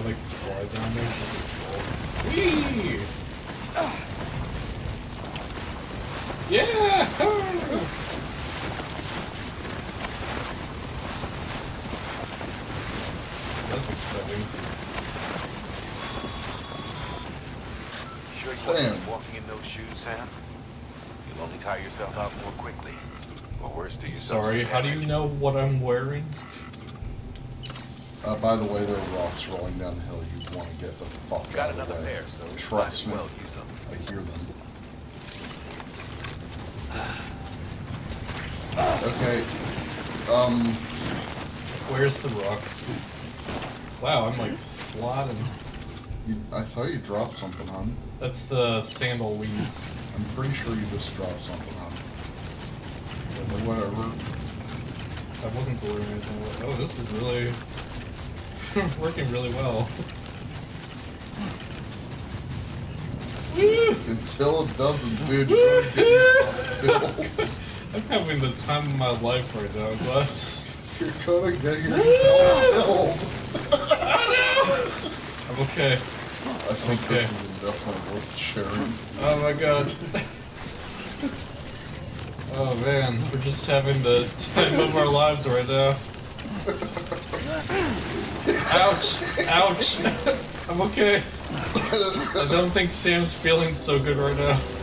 I like slide down this. Whee! Ah! Yeah! That's exciting. Sure Sam. want to be walking in those shoes, Sam? You'll only tire yourself out more quickly. Or worse to yourself. Sorry, how do you know what I'm wearing? Uh, by the way, there are rocks rolling down the hill. You want to get the fuck Got out of another the way. pair, so Trust me. well use them. I hear them. Okay. Um. Where's the rocks? Wow, I'm like slotting. You, I thought you dropped something, hon. That's the sandal weeds. I'm pretty sure you just dropped something, hon. But whatever. I wasn't delivering anything. Oh, this is really working really well. Until it doesn't, dude. You're gonna get yourself killed. I'm having the time of my life right now, Glass. You're gonna get yourself killed. I'm okay. I think Okay. this is definitely worth sharing. Oh my god. Oh man, we're just having the time of our lives right now. Ouch! Ouch! I'm okay. I don't think Sam's feeling so good right now.